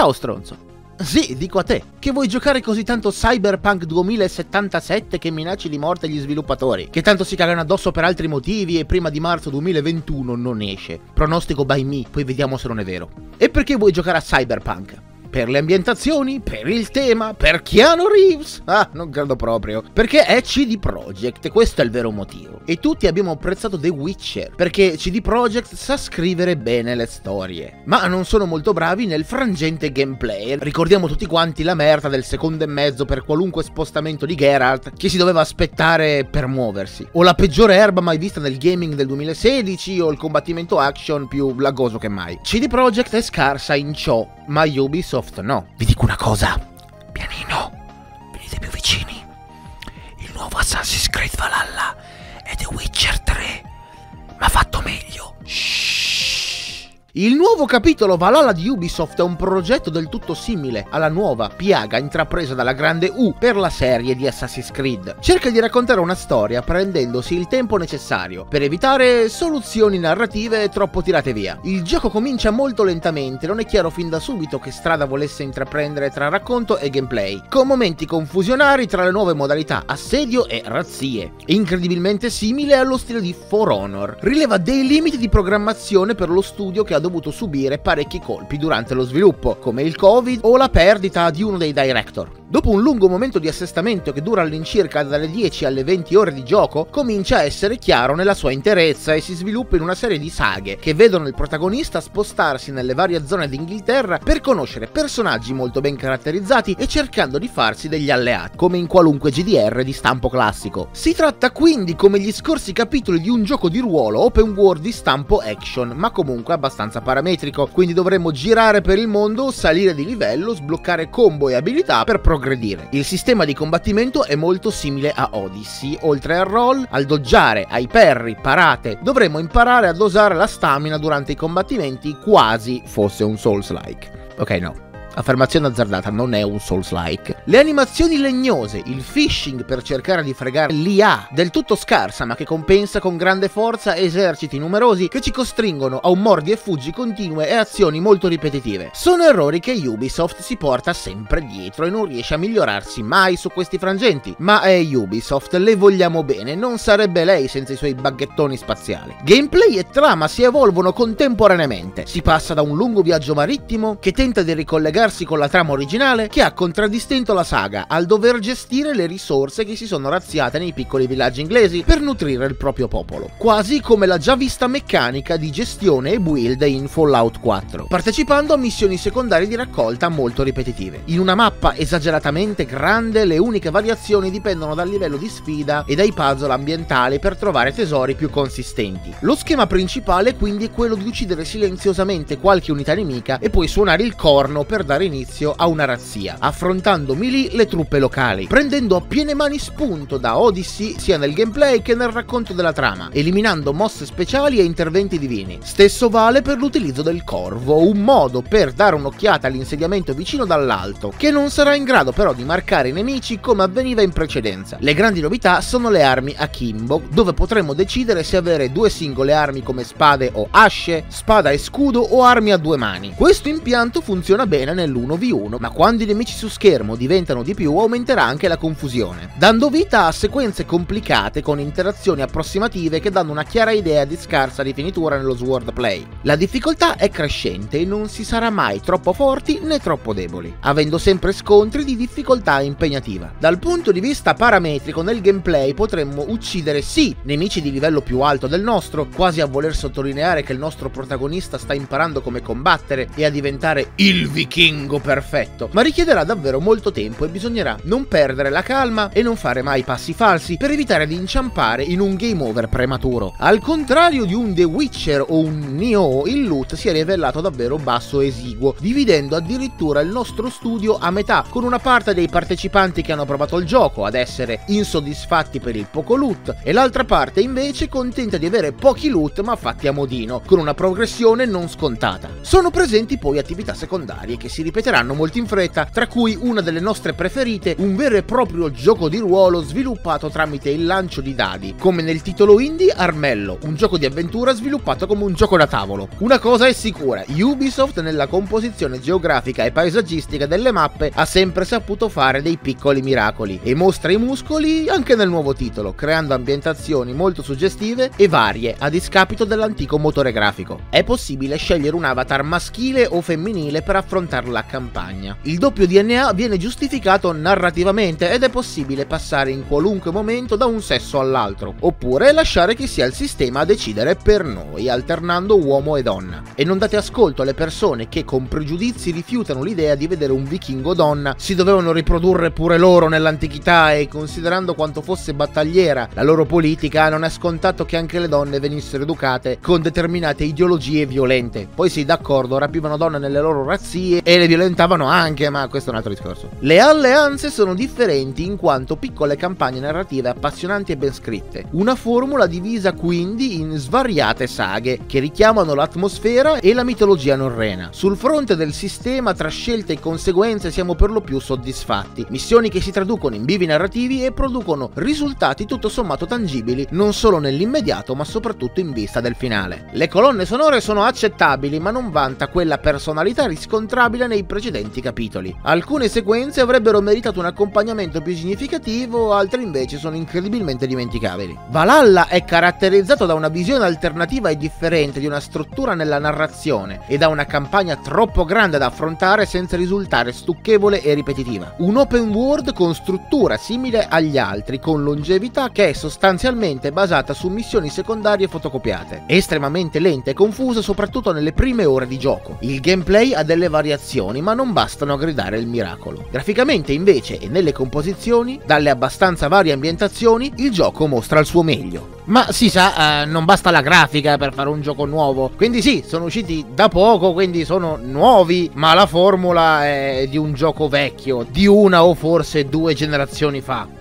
Ciao stronzo. Sì, dico a te, che vuoi giocare così tanto Cyberpunk 2077 che minacci di morte gli sviluppatori, che tanto si cagano addosso per altri motivi e prima di marzo 2021 non esce. Pronostico by me, poi vediamo se non è vero. E perché vuoi giocare a Cyberpunk? Per le ambientazioni? Per il tema? Per Keanu Reeves? Ah, non credo proprio. Perché è CD Projekt, questo è il vero motivo. E tutti abbiamo apprezzato The Witcher, perché CD Projekt sa scrivere bene le storie. Ma non sono molto bravi nel frangente gameplay. Ricordiamo tutti quanti la merda del secondo e mezzo per qualunque spostamento di Geralt che si doveva aspettare per muoversi. O la peggiore erba mai vista nel gaming del 2016 o il combattimento action più lagoso che mai. CD Projekt è scarsa in ciò, ma Ubisoft no. Vi dico una cosa, pianino, venite più vicini. Il nuovo Assassin's Creed Valhalla Il nuovo capitolo Valhalla di Ubisoft è un progetto del tutto simile alla nuova piaga intrapresa dalla grande U per la serie di Assassin's Creed. Cerca di raccontare una storia prendendosi il tempo necessario per evitare soluzioni narrative troppo tirate via. Il gioco comincia molto lentamente, non è chiaro fin da subito che strada volesse intraprendere tra racconto e gameplay, con momenti confusionari tra le nuove modalità assedio e razzie, incredibilmente simile allo stile di For Honor. Rileva dei limiti di programmazione per lo studio che ha dovuto subire parecchi colpi durante lo sviluppo, come il Covid o la perdita di uno dei director. Dopo un lungo momento di assestamento che dura all'incirca dalle 10 alle 20 ore di gioco, comincia a essere chiaro nella sua interezza e si sviluppa in una serie di saghe che vedono il protagonista spostarsi nelle varie zone d'Inghilterra per conoscere personaggi molto ben caratterizzati e cercando di farsi degli alleati, come in qualunque GDR di stampo classico. Si tratta quindi come gli scorsi capitoli di un gioco di ruolo open world di stampo action, ma comunque abbastanza parametrico, quindi dovremmo girare per il mondo, salire di livello, sbloccare combo e abilità per progredire progredire. Il sistema di combattimento è molto simile a Odyssey, oltre al roll, al doggiare, ai perri, parate, dovremo imparare a dosare la stamina durante i combattimenti quasi fosse un Souls-like. Ok, no. Affermazione azzardata, non è un Souls-like. Le animazioni legnose, il phishing per cercare di fregare l'IA, del tutto scarsa ma che compensa con grande forza eserciti numerosi che ci costringono a un mordi e fuggi continue e azioni molto ripetitive. Sono errori che Ubisoft si porta sempre dietro e non riesce a migliorarsi mai su questi frangenti. Ma è Ubisoft, le vogliamo bene, non sarebbe lei senza i suoi baghettoni spaziali. Gameplay e trama si evolvono contemporaneamente. Si passa da un lungo viaggio marittimo che tenta di ricollegare collegarsi con la trama originale che ha contraddistinto la saga al dover gestire le risorse che si sono razziate nei piccoli villaggi inglesi per nutrire il proprio popolo, quasi come la già vista meccanica di gestione e build in Fallout 4, partecipando a missioni secondarie di raccolta molto ripetitive. In una mappa esageratamente grande le uniche variazioni dipendono dal livello di sfida e dai puzzle ambientali per trovare tesori più consistenti. Lo schema principale quindi è quello di uccidere silenziosamente qualche unità nemica e poi suonare il corno per dare inizio a una razzia, affrontando lì le truppe locali, prendendo a piene mani spunto da Odyssey sia nel gameplay che nel racconto della trama, eliminando mosse speciali e interventi divini. Stesso vale per l'utilizzo del corvo, un modo per dare un'occhiata all'insediamento vicino dall'alto, che non sarà in grado però di marcare i nemici come avveniva in precedenza. Le grandi novità sono le armi akimbo, dove potremo decidere se avere due singole armi come spade o asce, spada e scudo o armi a due mani. Questo impianto funziona bene nell'1v1, ma quando i nemici su schermo diventano di più aumenterà anche la confusione, dando vita a sequenze complicate con interazioni approssimative che danno una chiara idea di scarsa rifinitura nello swordplay. La difficoltà è crescente e non si sarà mai troppo forti né troppo deboli, avendo sempre scontri di difficoltà impegnativa. Dal punto di vista parametrico nel gameplay potremmo uccidere sì nemici di livello più alto del nostro, quasi a voler sottolineare che il nostro protagonista sta imparando come combattere e a diventare il viking bingo perfetto, ma richiederà davvero molto tempo e bisognerà non perdere la calma e non fare mai passi falsi per evitare di inciampare in un game over prematuro. Al contrario di un The Witcher o un Nioh, il loot si è rivelato davvero basso e esiguo, dividendo addirittura il nostro studio a metà, con una parte dei partecipanti che hanno provato il gioco ad essere insoddisfatti per il poco loot e l'altra parte invece contenta di avere pochi loot ma fatti a modino, con una progressione non scontata. Sono presenti poi attività secondarie che si ripeteranno molto in fretta, tra cui una delle nostre preferite, un vero e proprio gioco di ruolo sviluppato tramite il lancio di dadi, come nel titolo indie Armello, un gioco di avventura sviluppato come un gioco da tavolo. Una cosa è sicura, Ubisoft nella composizione geografica e paesaggistica delle mappe ha sempre saputo fare dei piccoli miracoli e mostra i muscoli anche nel nuovo titolo, creando ambientazioni molto suggestive e varie a discapito dell'antico motore grafico. È possibile scegliere un avatar maschile o femminile per affrontare la campagna. Il doppio DNA viene giustificato narrativamente ed è possibile passare in qualunque momento da un sesso all'altro, oppure lasciare che sia il sistema a decidere per noi, alternando uomo e donna. E non date ascolto alle persone che con pregiudizi rifiutano l'idea di vedere un vichingo donna, si dovevano riprodurre pure loro nell'antichità e considerando quanto fosse battagliera la loro politica, non è scontato che anche le donne venissero educate con determinate ideologie violente. Poi sì, d'accordo, rapivano donne nelle loro razzie e le violentavano anche, ma questo è un altro discorso. Le alleanze sono differenti in quanto piccole campagne narrative appassionanti e ben scritte. Una formula divisa quindi in svariate saghe che richiamano l'atmosfera e la mitologia norrena. Sul fronte del sistema, tra scelte e conseguenze, siamo per lo più soddisfatti. Missioni che si traducono in bivi narrativi e producono risultati tutto sommato tangibili, non solo nell'immediato, ma soprattutto in vista del finale. Le colonne sonore sono accettabili, ma non vanta quella personalità riscontrabile nei precedenti capitoli. Alcune sequenze avrebbero meritato un accompagnamento più significativo, altre invece sono incredibilmente dimenticabili. Valhalla è caratterizzato da una visione alternativa e differente di una struttura nella narrazione e da una campagna troppo grande da affrontare senza risultare stucchevole e ripetitiva. Un open world con struttura simile agli altri, con longevità che è sostanzialmente basata su missioni secondarie fotocopiate, estremamente lenta e confusa soprattutto nelle prime ore di gioco. Il gameplay ha delle variazioni ma non bastano a gridare il miracolo. Graficamente invece e nelle composizioni, dalle abbastanza varie ambientazioni, il gioco mostra il suo meglio. Ma si sa, eh, non basta la grafica per fare un gioco nuovo. Quindi sì, sono usciti da poco, quindi sono nuovi, ma la formula è di un gioco vecchio, di una o forse due generazioni fa.